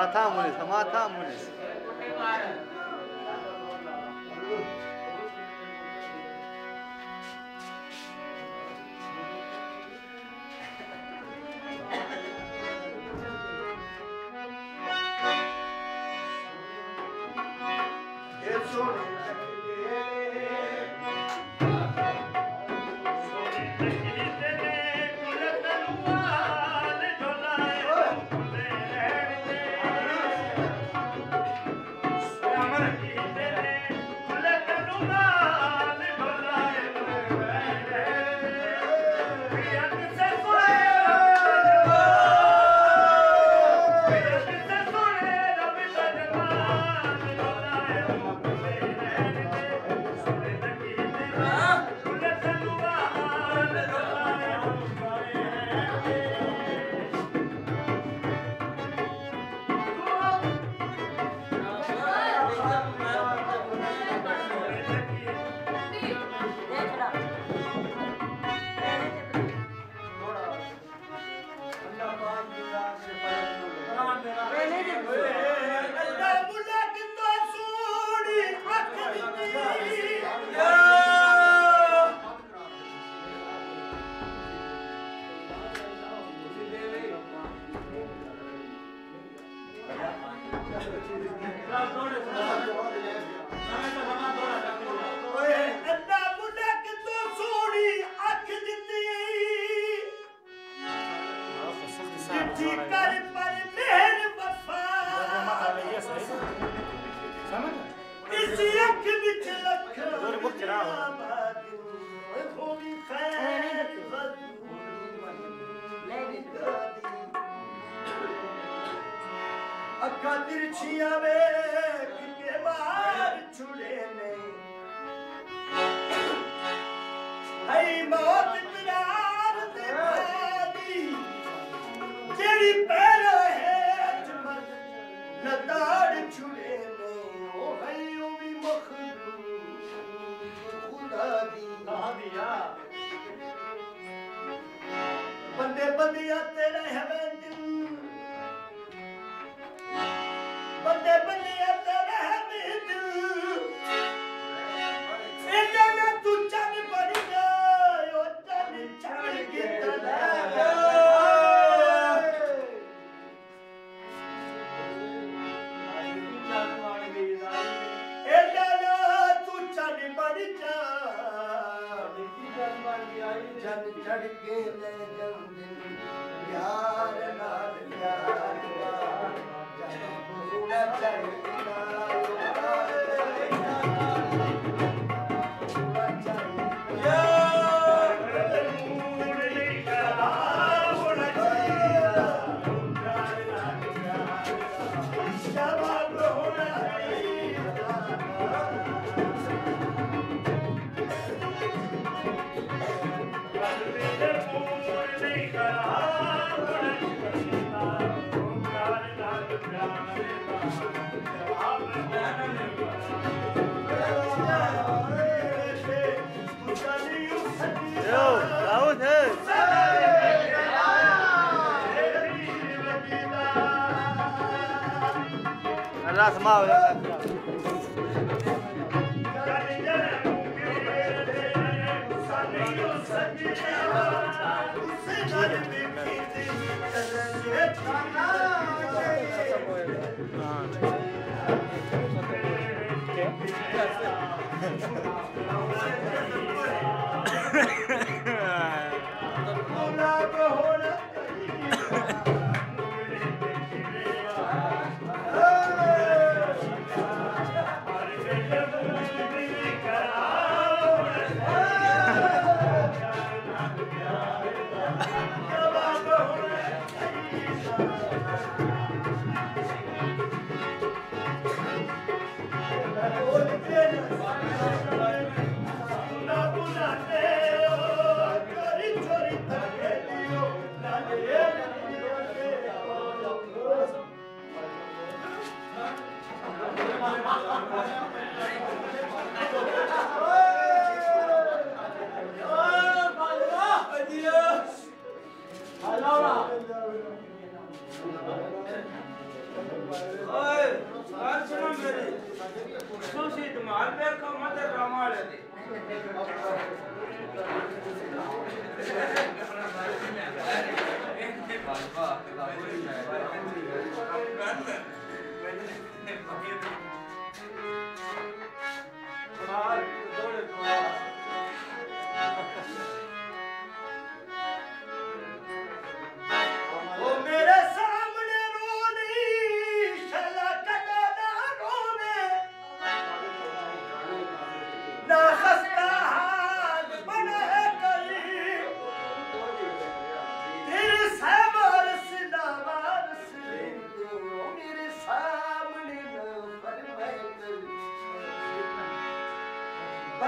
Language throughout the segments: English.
माथा मुनिस माथा मुनिस Las flores, Come on.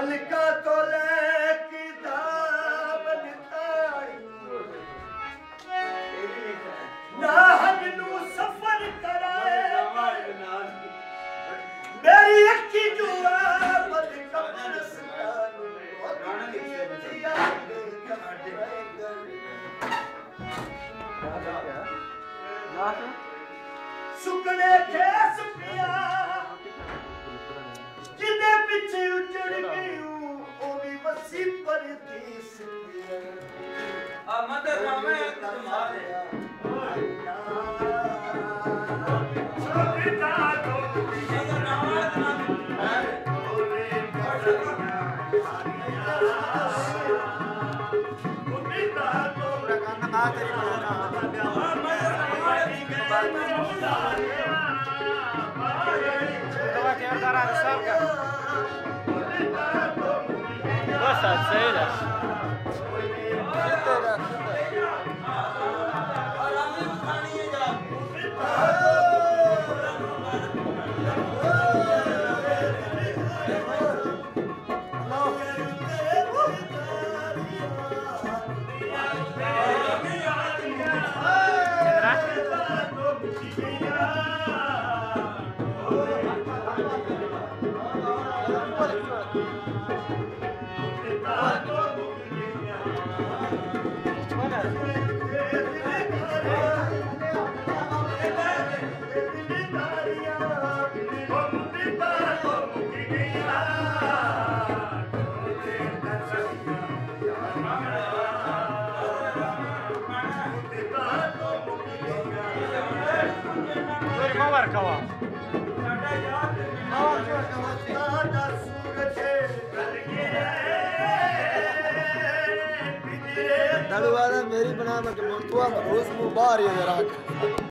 Alika Tole. Nossa, sei lá. बाद मेरी बना मैं मुबारक